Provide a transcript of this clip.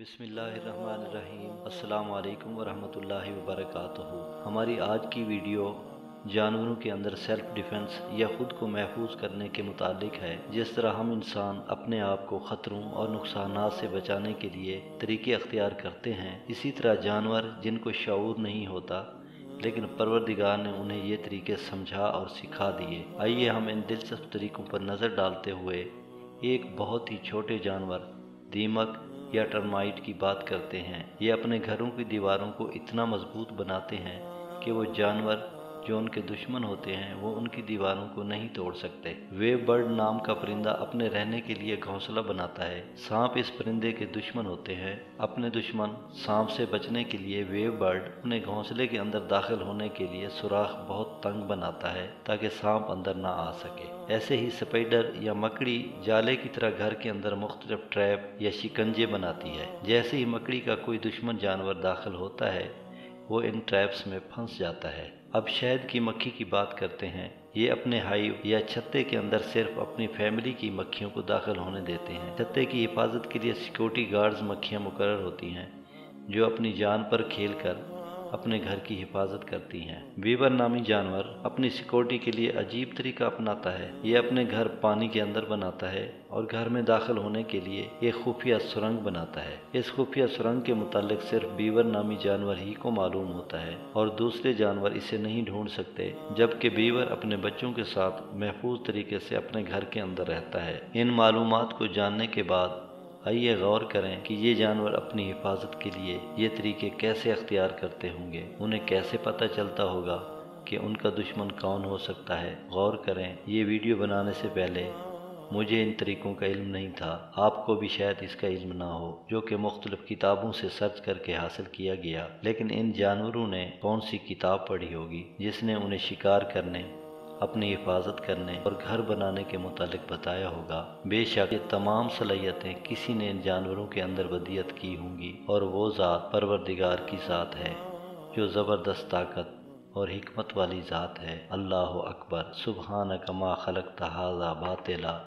बिसमीम अल्लाम वरहमतुल्लाहि वबरकातुहू। हमारी आज की वीडियो जानवरों के अंदर सेल्फ डिफेंस या ख़ुद को महफूज करने के मुतालिक है, जिस तरह हम इंसान अपने आप को ख़तरों और नुकसान से बचाने के लिए तरीके अख्तियार करते हैं, इसी तरह जानवर जिनको शूर नहीं होता, लेकिन परवरदिगार ने उन्हें ये तरीके समझा और सिखा दिए। आइए हम इन दिलचस्प तरीक़ों पर नज़र डालते हुए एक बहुत ही छोटे जानवर, दीमक या टर्माइट की बात करते हैं, ये अपने घरों की दीवारों को इतना मज़बूत बनाते हैं कि वो जानवर जो उनके दुश्मन होते हैं, वो उनकी दीवारों को नहीं तोड़ सकते। वेव बर्ड नाम का परिंदा अपने रहने के लिए घोंसला बनाता है। सांप इस परिंदे के दुश्मन होते हैं। अपने दुश्मन सांप से बचने के लिए वेव बर्ड अपने घोंसले के अंदर दाखिल होने के लिए सुराख बहुत तंग बनाता है, ताकि सांप अंदर ना आ सके। ऐसे ही स्पाइडर या मकड़ी जाले की तरह घर के अंदर मुख्तलिफ़ ट्रैप या शिकंजे बनाती है। जैसे ही मकड़ी का कोई दुश्मन जानवर दाखिल होता है वो इन ट्रैप्स में फंस जाता है। अब शहद की मक्खी की बात करते हैं। ये अपने हाइव या छत्ते के अंदर सिर्फ़ अपनी फैमिली की मक्खियों को दाखिल होने देते हैं। छत्ते की हिफाजत के लिए सिक्योरिटी गार्ड्स मक्खियाँ मुकर होती हैं, जो अपनी जान पर खेल कर अपने घर की हिफाजत करती हैं। बीबर नामी जानवर अपनी सिक्योरिटी के लिए अजीब तरीका अपनाता है। ये अपने घर पानी के अंदर बनाता है और घर में दाखिल होने के लिए एक खुफिया सुरंग बनाता है। इस खुफिया सुरंग के मुतालिक सिर्फ़ बीवर नामी जानवर ही को मालूम होता है और दूसरे जानवर इसे नहीं ढूंढ सकते, जबकि बीवर अपने बच्चों के साथ महफूज तरीके से अपने घर के अंदर रहता है। इन मालूम को जानने के बाद आइए गौर करें कि ये जानवर अपनी हिफाजत के लिए ये तरीके कैसे अख्तियार करते होंगे। उन्हें कैसे पता चलता होगा कि उनका दुश्मन कौन हो सकता है? गौर करें, ये वीडियो बनाने से पहले मुझे इन तरीक़ों का इल्म नहीं था। आपको भी शायद इसका इल्म ना हो, जो कि मुख्तलिफ़ किताबों से सर्च करके हासिल किया गया। लेकिन इन जानवरों ने कौन सी किताब पढ़ी होगी, जिसने उन्हें शिकार करने अपनी हिफाजत करने और घर बनाने के मुतालिक बताया होगा। बेशक ये तमाम सलाहियतें किसी ने जानवरों के अंदर बदियत की होंगी और वो ज़ात परवरदिगार की ज़ात है, जो ज़बरदस्त ताकत और हमत वाली ज़ात है। अल्लाह अकबर। सुबहान कमा खलक तहाजा बातेला।